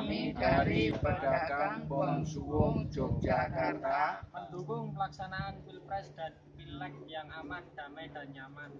kami dari pedagang Bom Suwung Yogyakarta mendukung pelaksanaan Pilpres dan Pileg yang aman, damai, dan nyaman.